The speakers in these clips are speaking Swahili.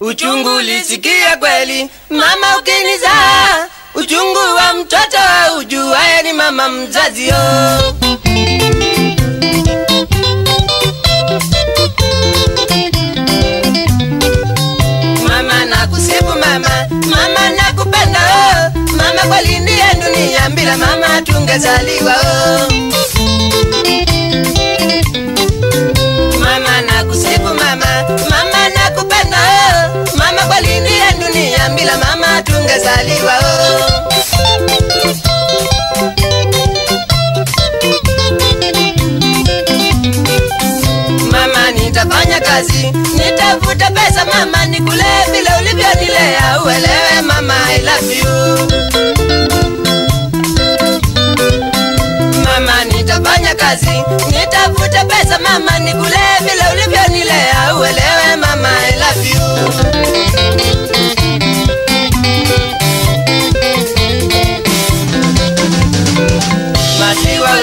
Uchungu lisikia kweli, mama ukinizaa, uchungu wa mtoto ujuaye ni mama mzazi yo. Mama nakusifu mama, mama nakupenda oh. Mama kweli ndiye dunia, bila mama tungezaliwa oh. Bila mama tungezaliwa oh. Mama nitafanya kazi, nitafuta pesa mama, nikule vile ulivyonilea, uelewe mama I love you. Mama nitafanya kazi, nitafuta pesa mama, nikule vile ulivyonilea, uelewe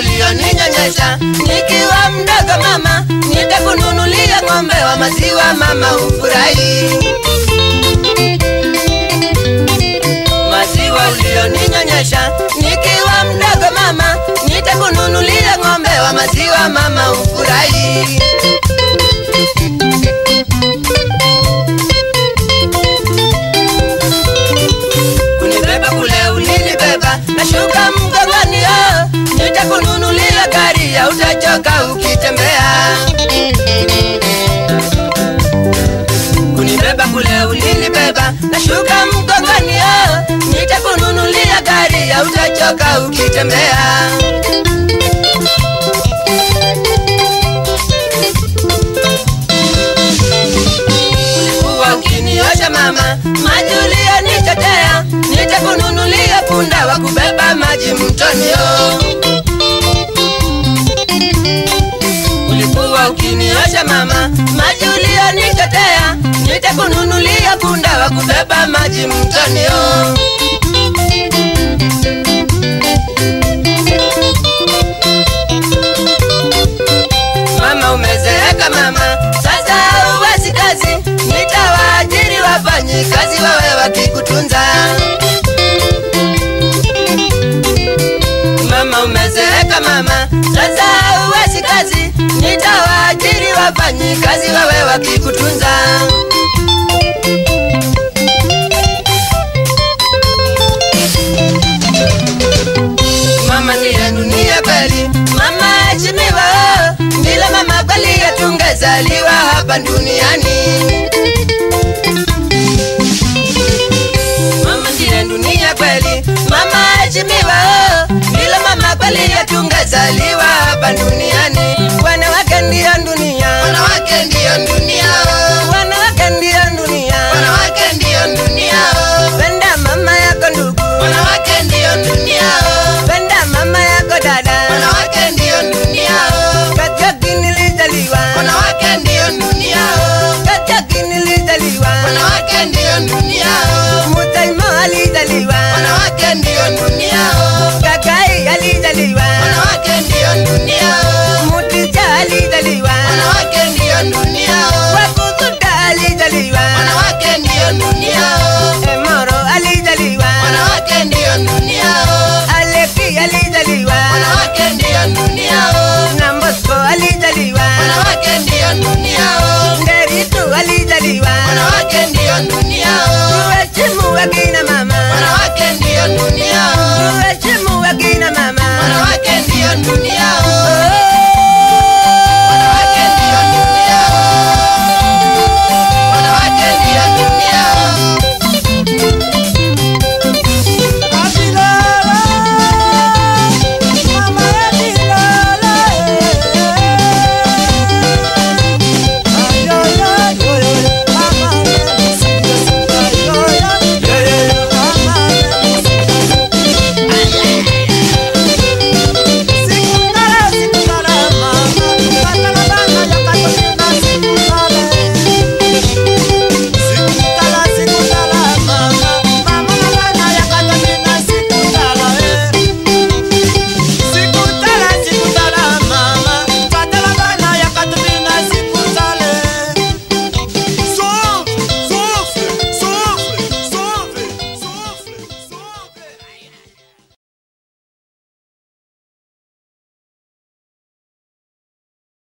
ulioninyonyesha nikiwa mdogo mama, nitakununulia ng'ombe wa maziwa mama, ufurahi. Maziwa ulioninyonyesha nikiwa mdogo mama, nitakununulia ng'ombe wa maziwa mama, ufurahi. Nitakununulia gari ya utachoka ukitembea. Kunibeba kule ulinibeba, nashuka oh, nitakununulia gari ya utachoka ukitembea. Ukiniosha mama, maji uliyonichotea, nitakununulia punda wa kubeba maji mtoni. Nitakununulia punda wa kubeba maji mtoni. Mama umezeeka mama, sasa uwezi kazi, nitawaajiri wafanyi kazi wawe wakikutunza. Wafanyi kazi wawe wakikutunza. Mama ndiye dunia kweli, mama achimiwa bila mama kweli hatungezaliwa hapa duniani. Mama ndiye dunia kweli, mama achimiwa bila mama kweli hatungezaliwa and. Dunia,